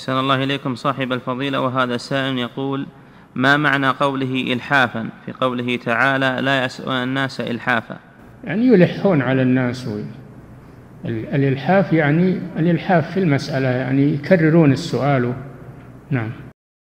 أحسن الله إليكم صاحب الفضيلة وهذا سائل يقول ما معنى قوله إلحافا؟ في قوله تعالى لا يسألون الناس إلحافا يعني يلحون على الناس. الإلحاف يعني الإلحاف في المسألة يعني يكررون السؤال. نعم.